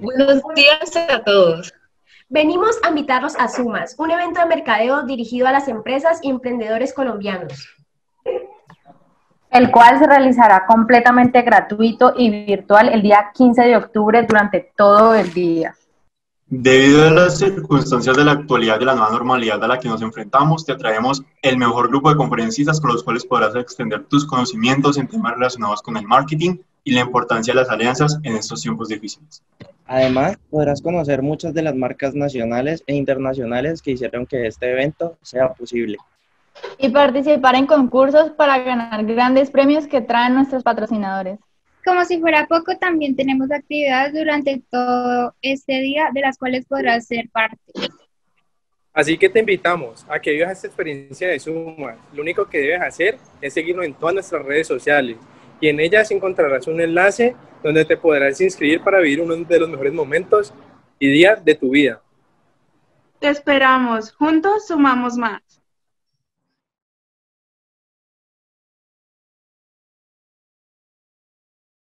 Buenos días a todos. Venimos a invitarlos a Sumas, un evento de mercadeo dirigido a las empresas y emprendedores colombianos. El cual se realizará completamente gratuito y virtual el día 15 de octubre durante todo el día. Debido a las circunstancias de la actualidad de la nueva normalidad a la que nos enfrentamos, te traemos el mejor grupo de conferencistas con los cuales podrás extender tus conocimientos en temas relacionados con el marketing y la importancia de las alianzas en estos tiempos difíciles. Además, podrás conocer muchas de las marcas nacionales e internacionales que hicieron que este evento sea posible. Y participar en concursos para ganar grandes premios que traen nuestros patrocinadores. Como si fuera poco, también tenemos actividades durante todo este día de las cuales podrás ser parte. Así que te invitamos a que vivas esta experiencia de Suma. Lo único que debes hacer es seguirnos en todas nuestras redes sociales y en ellas encontrarás un enlace donde te podrás inscribir para vivir uno de los mejores momentos y días de tu vida. Te esperamos, juntos sumamos más.